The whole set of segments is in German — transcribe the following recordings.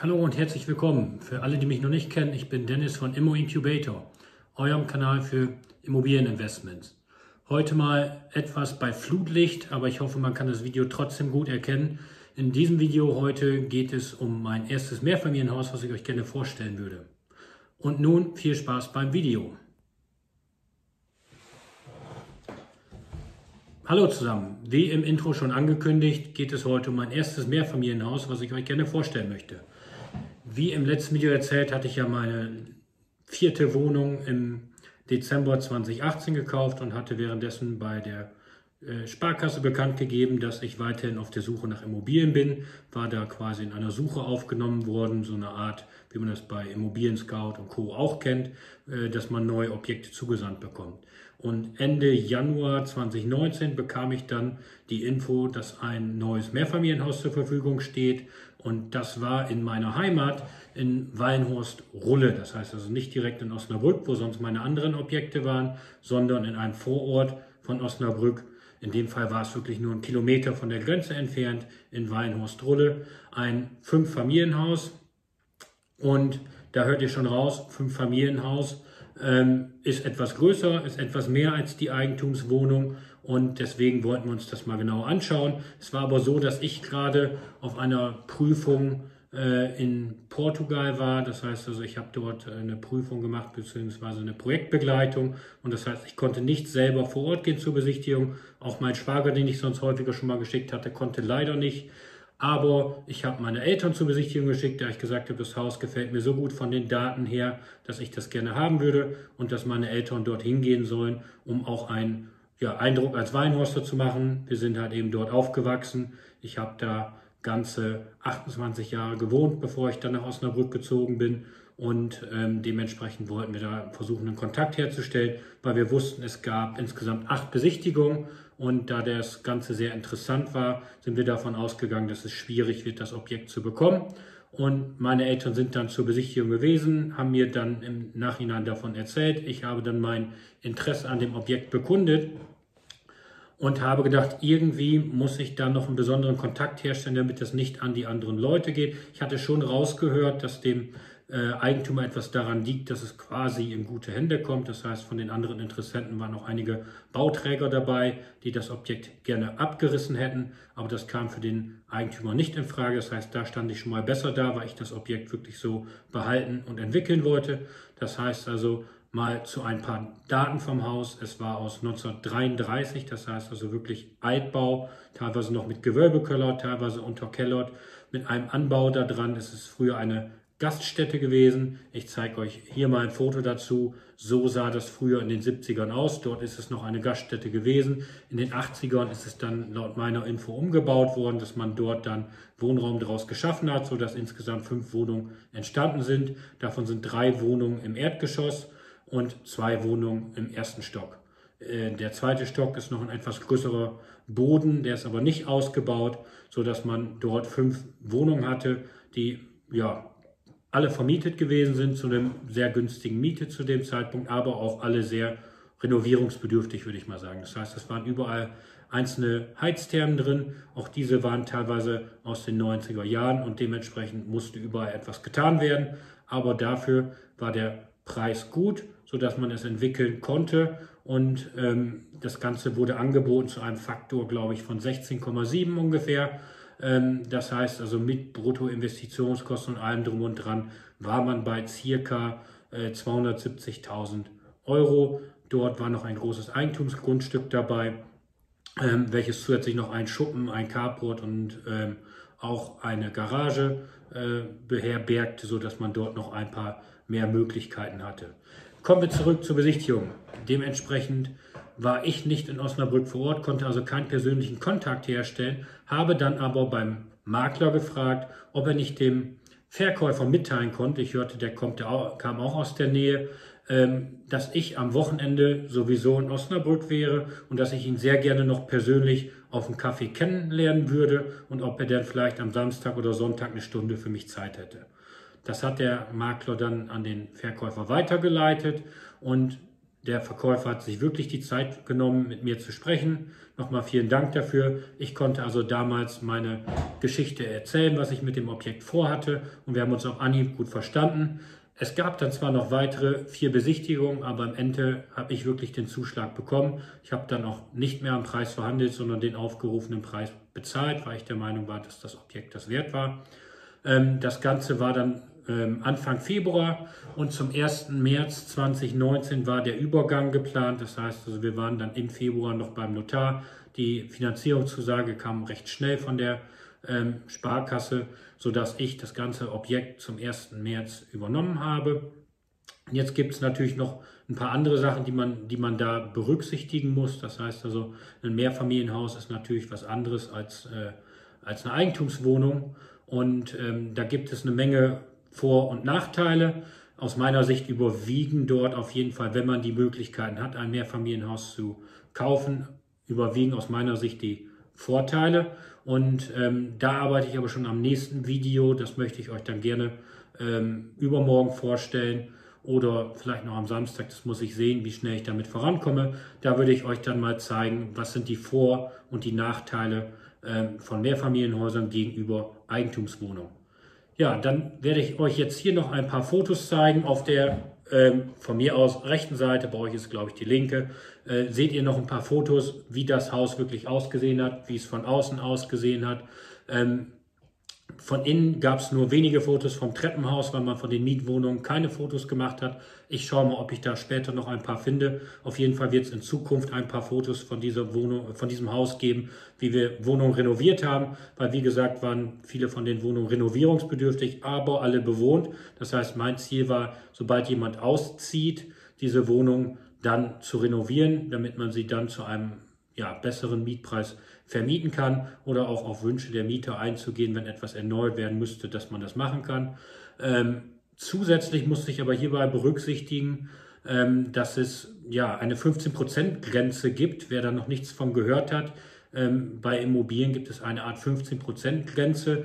Hallo und herzlich willkommen. Für alle, die mich noch nicht kennen, ich bin Dennis von Immo Incubator, eurem Kanal für Immobilieninvestments. Heute mal etwas bei Flutlicht, aber ich hoffe, man kann das Video trotzdem gut erkennen. In diesem Video heute geht es um mein erstes Mehrfamilienhaus, was ich euch gerne vorstellen würde. Und nun viel Spaß beim Video. Hallo zusammen, wie im Intro schon angekündigt, geht es heute um mein erstes Mehrfamilienhaus, was ich euch gerne vorstellen möchte. Wie im letzten Video erzählt, hatte ich ja meine vierte Wohnung im Dezember 2018 gekauft und hatte währenddessen bei der äh, Sparkasse bekannt gegeben, dass ich weiterhin auf der Suche nach Immobilien bin, war da quasi in einer Suche aufgenommen worden, so eine Art, wie man das bei Immobilien Scout und Co. auch kennt, äh, dass man neue Objekte zugesandt bekommt. Und Ende Januar 2019 bekam ich dann die Info, dass ein neues Mehrfamilienhaus zur Verfügung steht und das war in meiner Heimat in Wallenhorst-Rulle. Das heißt also nicht direkt in Osnabrück, wo sonst meine anderen Objekte waren, sondern in einem Vorort von Osnabrück. In dem Fall war es wirklich nur ein Kilometer von der Grenze entfernt in Wallenhorst-Rulle. Ein Fünf-Familienhaus. Und da hört ihr schon raus, Fünf-Familienhaus ähm, ist etwas größer, ist etwas mehr als die Eigentumswohnung und deswegen wollten wir uns das mal genau anschauen. Es war aber so, dass ich gerade auf einer Prüfung äh, in Portugal war. Das heißt also, ich habe dort eine Prüfung gemacht beziehungsweise eine Projektbegleitung und das heißt, ich konnte nicht selber vor Ort gehen zur Besichtigung. Auch mein Schwager, den ich sonst häufiger schon mal geschickt hatte, konnte leider nicht. Aber ich habe meine Eltern zur Besichtigung geschickt, da ich gesagt habe, das Haus gefällt mir so gut von den Daten her, dass ich das gerne haben würde und dass meine Eltern dort hingehen sollen, um auch einen ja, Eindruck als Weinhorster zu machen. Wir sind halt eben dort aufgewachsen. Ich habe da ganze 28 Jahre gewohnt, bevor ich dann nach Osnabrück gezogen bin. Und ähm, dementsprechend wollten wir da versuchen, einen Kontakt herzustellen, weil wir wussten, es gab insgesamt acht Besichtigungen und da das Ganze sehr interessant war, sind wir davon ausgegangen, dass es schwierig wird, das Objekt zu bekommen. Und meine Eltern sind dann zur Besichtigung gewesen, haben mir dann im Nachhinein davon erzählt. Ich habe dann mein Interesse an dem Objekt bekundet und habe gedacht, irgendwie muss ich da noch einen besonderen Kontakt herstellen, damit das nicht an die anderen Leute geht. Ich hatte schon rausgehört, dass dem äh, Eigentümer etwas daran liegt, dass es quasi in gute Hände kommt. Das heißt, von den anderen Interessenten waren noch einige Bauträger dabei, die das Objekt gerne abgerissen hätten, aber das kam für den Eigentümer nicht in Frage. Das heißt, da stand ich schon mal besser da, weil ich das Objekt wirklich so behalten und entwickeln wollte. Das heißt also, mal zu ein paar Daten vom Haus. Es war aus 1933, das heißt also wirklich Altbau, teilweise noch mit Gewölbekeller, teilweise unterkellert, mit einem Anbau da dran. Es ist früher eine Gaststätte gewesen. Ich zeige euch hier mal ein Foto dazu. So sah das früher in den 70ern aus. Dort ist es noch eine Gaststätte gewesen. In den 80ern ist es dann laut meiner Info umgebaut worden, dass man dort dann Wohnraum daraus geschaffen hat, sodass insgesamt fünf Wohnungen entstanden sind. Davon sind drei Wohnungen im Erdgeschoss und zwei Wohnungen im ersten Stock. Äh, der zweite Stock ist noch ein etwas größerer Boden, der ist aber nicht ausgebaut, sodass man dort fünf Wohnungen hatte, die ja alle vermietet gewesen sind zu einem sehr günstigen Miete zu dem Zeitpunkt, aber auch alle sehr renovierungsbedürftig, würde ich mal sagen. Das heißt, es waren überall einzelne Heizthermen drin. Auch diese waren teilweise aus den 90er Jahren und dementsprechend musste überall etwas getan werden. Aber dafür war der Preis gut, sodass man es entwickeln konnte. Und ähm, das Ganze wurde angeboten zu einem Faktor, glaube ich, von 16,7 ungefähr. Ähm, das heißt also mit Bruttoinvestitionskosten und allem drum und dran war man bei circa äh, 270.000 Euro. Dort war noch ein großes Eigentumsgrundstück dabei, ähm, welches zusätzlich noch ein Schuppen, ein Carport und ähm, auch eine Garage äh, beherbergte, sodass man dort noch ein paar mehr Möglichkeiten hatte. Kommen wir zurück zur Besichtigung. Dementsprechend war ich nicht in Osnabrück vor Ort, konnte also keinen persönlichen Kontakt herstellen, habe dann aber beim Makler gefragt, ob er nicht dem Verkäufer mitteilen konnte, ich hörte, der, kommt, der kam auch aus der Nähe, ähm, dass ich am Wochenende sowieso in Osnabrück wäre und dass ich ihn sehr gerne noch persönlich auf dem Kaffee kennenlernen würde und ob er dann vielleicht am Samstag oder Sonntag eine Stunde für mich Zeit hätte. Das hat der Makler dann an den Verkäufer weitergeleitet und der Verkäufer hat sich wirklich die Zeit genommen, mit mir zu sprechen. Nochmal vielen Dank dafür. Ich konnte also damals meine Geschichte erzählen, was ich mit dem Objekt vorhatte und wir haben uns auf Anhieb gut verstanden. Es gab dann zwar noch weitere vier Besichtigungen, aber am Ende habe ich wirklich den Zuschlag bekommen. Ich habe dann auch nicht mehr am Preis verhandelt, sondern den aufgerufenen Preis bezahlt, weil ich der Meinung war, dass das Objekt das wert war. Ähm, das Ganze war dann Anfang Februar und zum 1. März 2019 war der Übergang geplant. Das heißt, also wir waren dann im Februar noch beim Notar. Die Finanzierungszusage kam recht schnell von der ähm, Sparkasse, sodass ich das ganze Objekt zum 1. März übernommen habe. Jetzt gibt es natürlich noch ein paar andere Sachen, die man, die man da berücksichtigen muss. Das heißt also, ein Mehrfamilienhaus ist natürlich was anderes als, äh, als eine Eigentumswohnung. Und ähm, da gibt es eine Menge vor- und Nachteile. Aus meiner Sicht überwiegen dort auf jeden Fall, wenn man die Möglichkeiten hat, ein Mehrfamilienhaus zu kaufen, überwiegen aus meiner Sicht die Vorteile. Und ähm, da arbeite ich aber schon am nächsten Video. Das möchte ich euch dann gerne ähm, übermorgen vorstellen oder vielleicht noch am Samstag. Das muss ich sehen, wie schnell ich damit vorankomme. Da würde ich euch dann mal zeigen, was sind die Vor- und die Nachteile ähm, von Mehrfamilienhäusern gegenüber Eigentumswohnungen. Ja, dann werde ich euch jetzt hier noch ein paar Fotos zeigen. Auf der ähm, von mir aus rechten Seite, bei euch ist glaube ich die linke, äh, seht ihr noch ein paar Fotos, wie das Haus wirklich ausgesehen hat, wie es von außen ausgesehen hat. Ähm, von innen gab es nur wenige Fotos vom Treppenhaus, weil man von den Mietwohnungen keine Fotos gemacht hat. Ich schaue mal, ob ich da später noch ein paar finde. Auf jeden Fall wird es in Zukunft ein paar Fotos von dieser Wohnung, von diesem Haus geben, wie wir Wohnungen renoviert haben, weil wie gesagt waren viele von den Wohnungen renovierungsbedürftig, aber alle bewohnt. Das heißt, mein Ziel war, sobald jemand auszieht, diese Wohnung dann zu renovieren, damit man sie dann zu einem ja, besseren Mietpreis vermieten kann oder auch auf Wünsche der Mieter einzugehen, wenn etwas erneuert werden müsste, dass man das machen kann. Ähm, zusätzlich musste ich aber hierbei berücksichtigen, ähm, dass es ja eine 15%-Grenze gibt. Wer da noch nichts von gehört hat, ähm, bei Immobilien gibt es eine Art 15%-Grenze.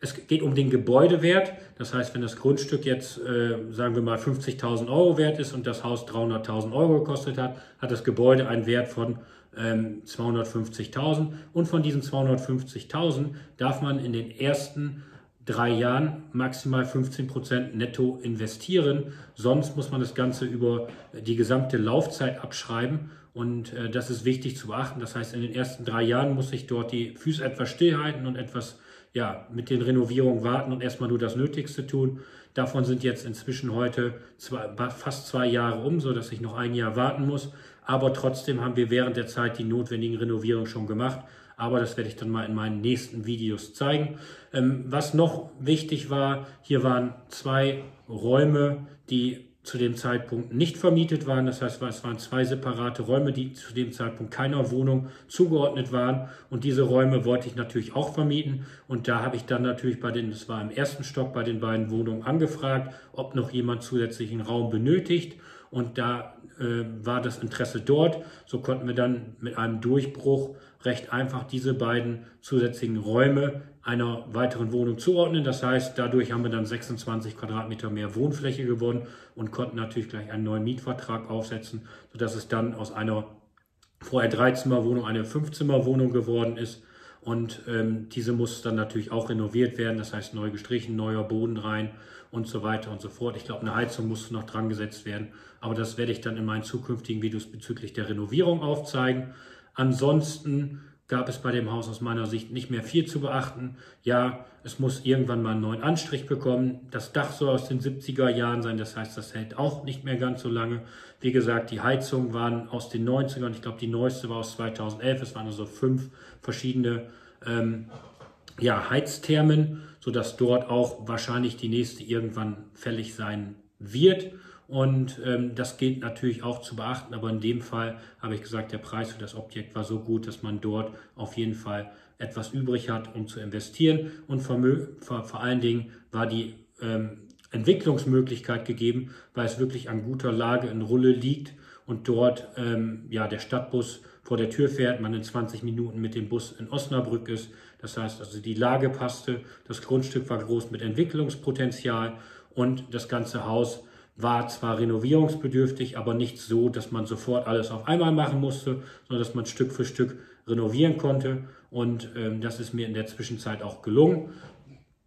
Es geht um den Gebäudewert. Das heißt, wenn das Grundstück jetzt, äh, sagen wir mal, 50.000 Euro wert ist und das Haus 300.000 Euro gekostet hat, hat das Gebäude einen Wert von ähm, 250.000. Und von diesen 250.000 darf man in den ersten drei Jahren maximal 15% netto investieren. Sonst muss man das Ganze über die gesamte Laufzeit abschreiben. Und äh, das ist wichtig zu beachten. Das heißt, in den ersten drei Jahren muss ich dort die Füße etwas stillhalten und etwas ja, mit den Renovierungen warten und erstmal nur das Nötigste tun. Davon sind jetzt inzwischen heute zwei, fast zwei Jahre um, sodass ich noch ein Jahr warten muss. Aber trotzdem haben wir während der Zeit die notwendigen Renovierungen schon gemacht. Aber das werde ich dann mal in meinen nächsten Videos zeigen. Ähm, was noch wichtig war, hier waren zwei Räume, die zu dem Zeitpunkt nicht vermietet waren. Das heißt, es waren zwei separate Räume, die zu dem Zeitpunkt keiner Wohnung zugeordnet waren. Und diese Räume wollte ich natürlich auch vermieten. Und da habe ich dann natürlich bei den, das war im ersten Stock, bei den beiden Wohnungen angefragt, ob noch jemand zusätzlichen Raum benötigt. Und da äh, war das Interesse dort. So konnten wir dann mit einem Durchbruch recht einfach diese beiden zusätzlichen Räume einer weiteren Wohnung zuordnen. Das heißt, dadurch haben wir dann 26 Quadratmeter mehr Wohnfläche gewonnen und konnten natürlich gleich einen neuen Mietvertrag aufsetzen, sodass es dann aus einer vorher Dreizimmerwohnung eine Fünfzimmerwohnung geworden ist. Und ähm, diese muss dann natürlich auch renoviert werden, das heißt neu gestrichen, neuer Boden rein und so weiter und so fort. Ich glaube, eine Heizung musste noch dran gesetzt werden, aber das werde ich dann in meinen zukünftigen Videos bezüglich der Renovierung aufzeigen. Ansonsten gab es bei dem Haus aus meiner Sicht nicht mehr viel zu beachten. Ja, es muss irgendwann mal einen neuen Anstrich bekommen. Das Dach soll aus den 70er Jahren sein, das heißt, das hält auch nicht mehr ganz so lange. Wie gesagt, die Heizungen waren aus den 90ern, ich glaube, die neueste war aus 2011. Es waren also fünf verschiedene ähm, ja, Heizthermen, sodass dort auch wahrscheinlich die nächste irgendwann fällig sein wird. Und ähm, das gilt natürlich auch zu beachten, aber in dem Fall habe ich gesagt, der Preis für das Objekt war so gut, dass man dort auf jeden Fall etwas übrig hat, um zu investieren. Und vor, vor allen Dingen war die ähm, Entwicklungsmöglichkeit gegeben, weil es wirklich an guter Lage in Rulle liegt und dort ähm, ja, der Stadtbus vor der Tür fährt, man in 20 Minuten mit dem Bus in Osnabrück ist. Das heißt also, die Lage passte, das Grundstück war groß mit Entwicklungspotenzial und das ganze Haus war zwar renovierungsbedürftig, aber nicht so, dass man sofort alles auf einmal machen musste, sondern dass man Stück für Stück renovieren konnte. Und ähm, das ist mir in der Zwischenzeit auch gelungen.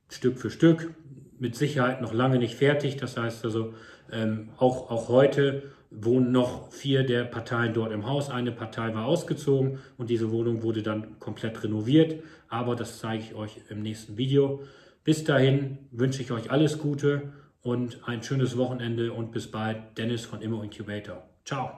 Stück für Stück, mit Sicherheit noch lange nicht fertig. Das heißt also, ähm, auch, auch heute wohnen noch vier der Parteien dort im Haus. Eine Partei war ausgezogen und diese Wohnung wurde dann komplett renoviert. Aber das zeige ich euch im nächsten Video. Bis dahin wünsche ich euch alles Gute und ein schönes Wochenende und bis bald. Dennis von Immo Incubator. Ciao.